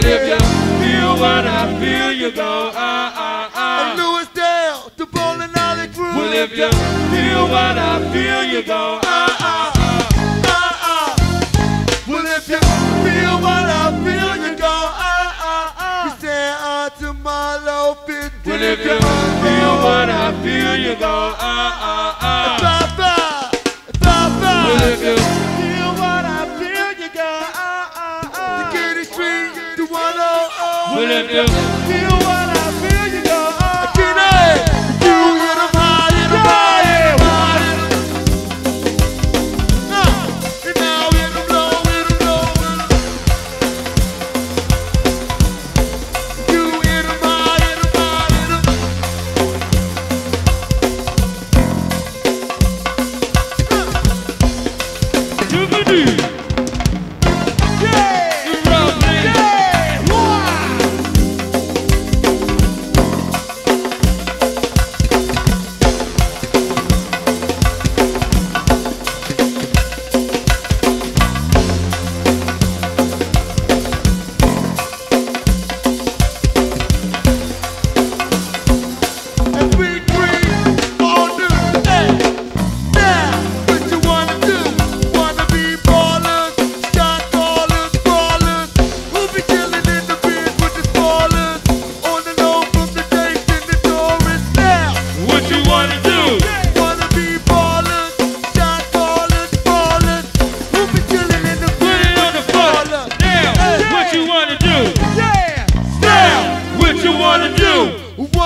But if you feel what I feel, you go ah ah ah. And Dale, the bowling alley crew. Well, if you feel what I feel, you go ah ah ah ah ah. Well, if you feel what I feel, you ah ah ah. You to my. Well, if you feel what I feel, you go ah ah ah. Yeah.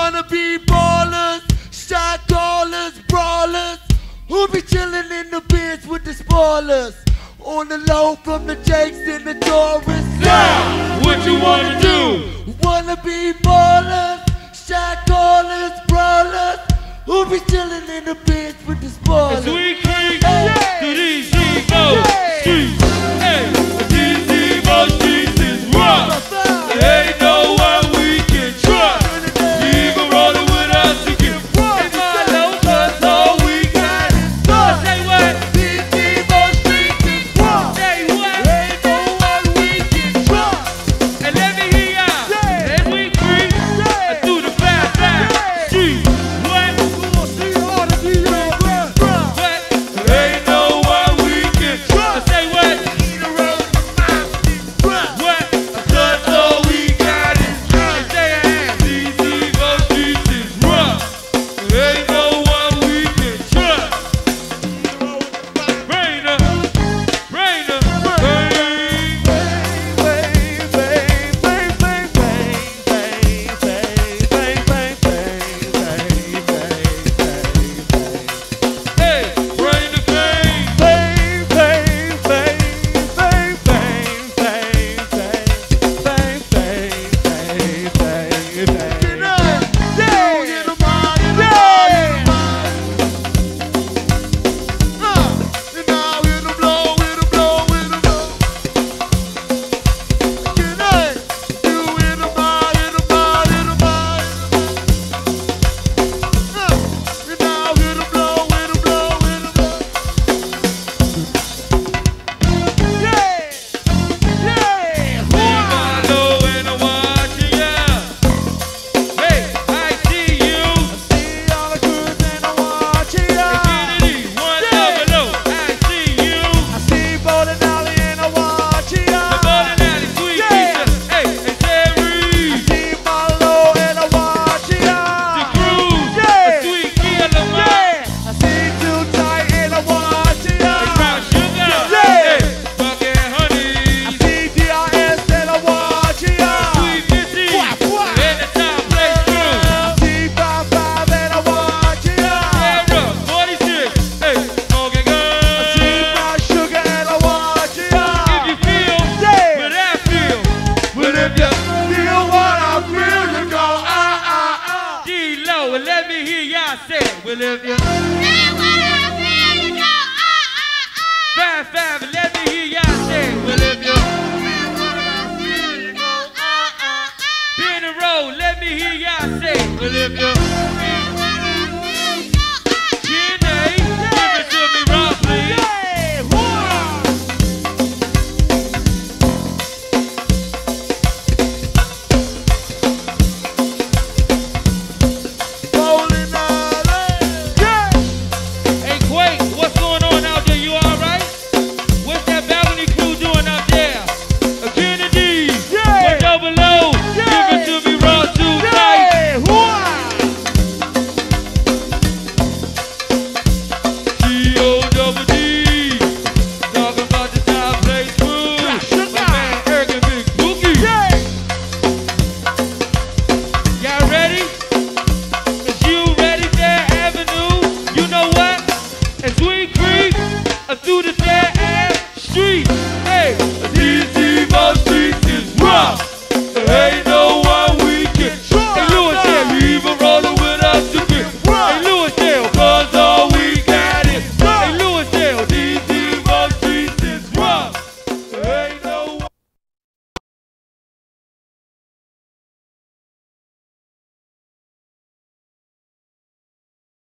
wanna be ballers, shot callers, brawlers, who be chilling in the Benz with the spoilers. On the low from the Jakes and the Doris. Now, what you wanna do? Wanna be ballers, shot callers, brawlers, who be chilling in the Benz with the spoilers. As we hey. through I well, if you say what I feel, you go, ah, ah, ah. Five, five, let me hear y'all say, well, if you